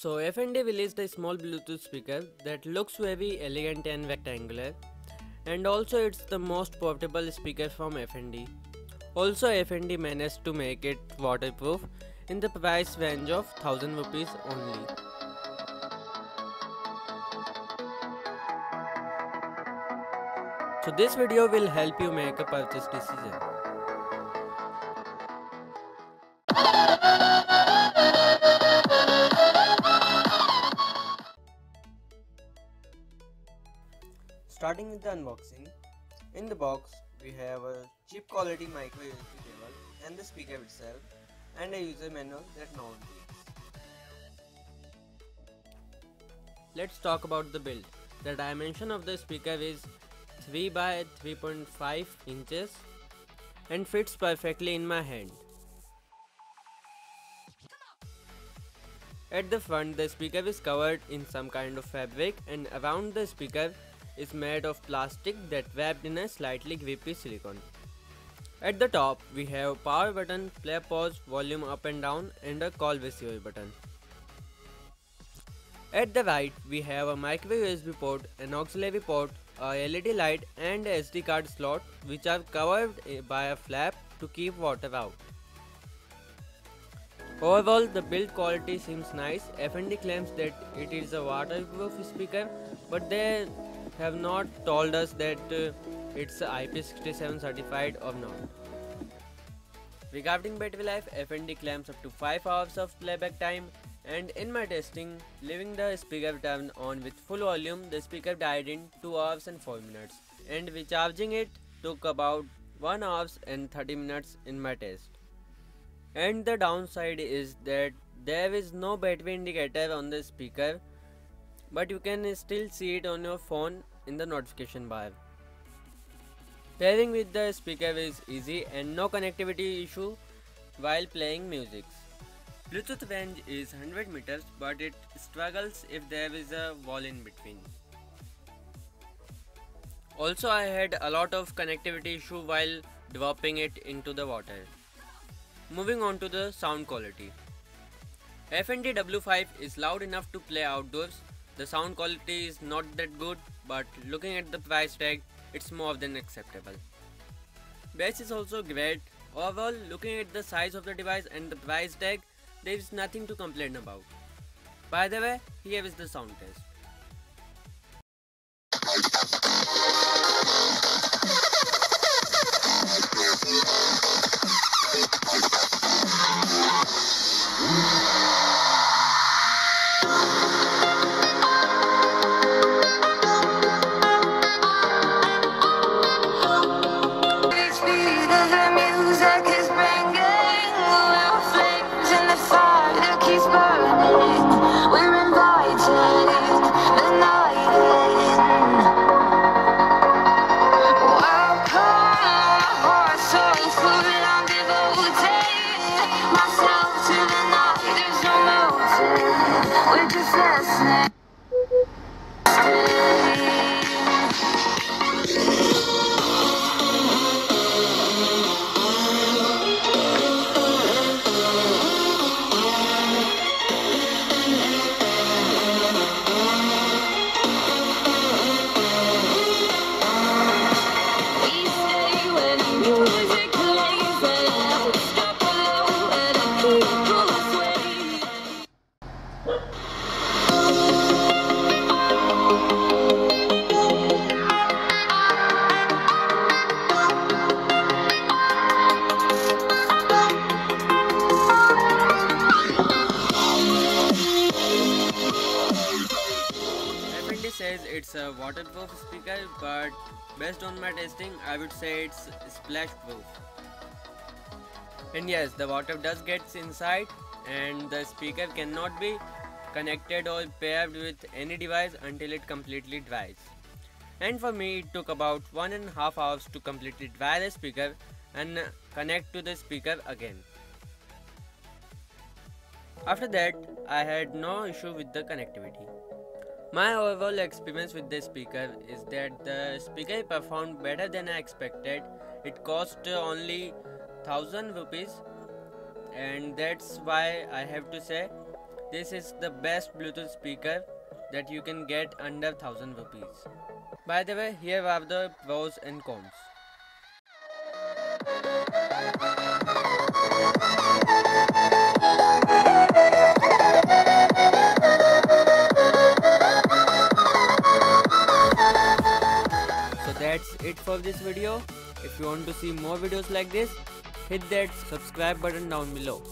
So F&D released a small Bluetooth speaker that looks very elegant and rectangular and also it's the most portable speaker from F&D. Also F&D managed to make it waterproof in the price range of 1000 rupees only. So this video will help you make a purchase decision. Starting with the unboxing, in the box we have a cheap quality micro USB cable and the speaker itself and a user manual that no one reads. Let's talk about the build. The dimension of the speaker is 3 by 3.5 inches and fits perfectly in my hand. At the front the speaker is covered in some kind of fabric and around the speaker is made of plastic that wrapped in a slightly grippy silicone. At the top we have power button, play pause, volume up and down and a call receiver button. At the right we have a micro USB port, an auxiliary port, a LED light and a SD card slot which are covered eh, by a flap to keep water out. Overall, the build quality seems nice. F&D claims that it is a waterproof speaker, but they have not told us that uh, it's IP67 certified or not. Regarding battery life, F&D claims up to 5 hours of playback time and in my testing, leaving the speaker turned on with full volume, the speaker died in 2 hours and 4 minutes and recharging it took about 1 hours and 30 minutes in my test and the downside is that there is no battery indicator on the speaker but you can still see it on your phone in the notification bar. Pairing with the speaker is easy and no connectivity issue while playing music. Bluetooth range is 100 meters but it struggles if there is a wall in between. Also I had a lot of connectivity issue while dropping it into the water. Moving on to the sound quality. F&D W5 is loud enough to play outdoors. The sound quality is not that good, but looking at the price tag, it's more than acceptable. Bass is also great. Overall, looking at the size of the device and the price tag, there is nothing to complain about. By the way, here is the sound test. It's a waterproof speaker but based on my testing I would say it's splash proof. And yes the water does get inside and the speaker cannot be connected or paired with any device until it completely dries. And for me it took about one and a half hours to completely dry the speaker and connect to the speaker again. After that, I had no issue with the connectivity. My overall experience with this speaker is that the speaker performed better than I expected. It cost only 1000 rupees and that's why I have to say this is the best Bluetooth speaker that you can get under 1000 rupees. By the way, here are the pros and cons. That's it for this video. If you want to see more videos like this, hit that subscribe button down below.